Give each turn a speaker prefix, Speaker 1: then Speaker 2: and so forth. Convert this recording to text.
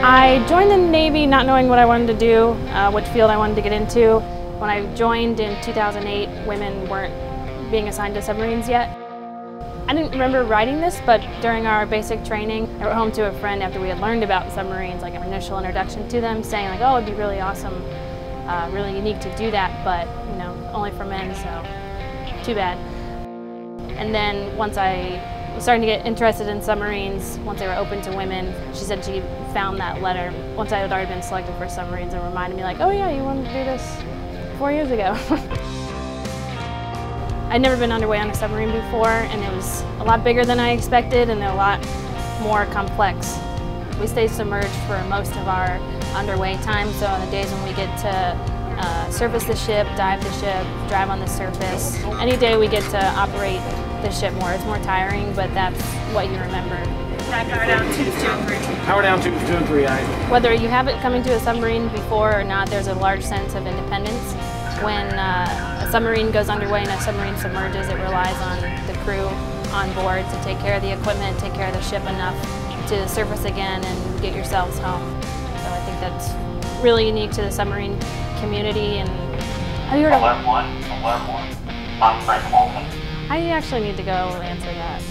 Speaker 1: I joined the Navy not knowing what I wanted to do, uh, which field I wanted to get into. When I joined in 2008, women weren't being assigned to submarines yet. I didn't remember writing this, but during our basic training, I wrote home to a friend after we had learned about submarines, like an initial introduction to them, saying like, oh, it'd be really awesome, uh, really unique to do that, but you know, only for men, so too bad. And then once I was starting to get interested in submarines, once they were open to women, she said she found that letter once I had already been selected for submarines and reminded me like, oh yeah, you wanted to do this four years ago. I'd never been underway on a submarine before and it was a lot bigger than I expected and a lot more complex. We stay submerged for most of our underway time, so on the days when we get to uh, surface the ship, dive the ship, drive on the surface, any day we get to operate the ship more. It's more tiring, but that's what you remember.
Speaker 2: Power down two, two and three.
Speaker 3: Power down two, two and three, aye.
Speaker 1: Whether you have it coming to a submarine before or not, there's a large sense of independence. When uh, a submarine goes underway and a submarine submerges, it relies on the crew on board to take care of the equipment, take care of the ship enough to surface again and get yourselves home. So I think that's really unique to the submarine community. And
Speaker 4: have you heard of? Alert one, alert one. I'm Frank Walton.
Speaker 1: I actually need to go answer that.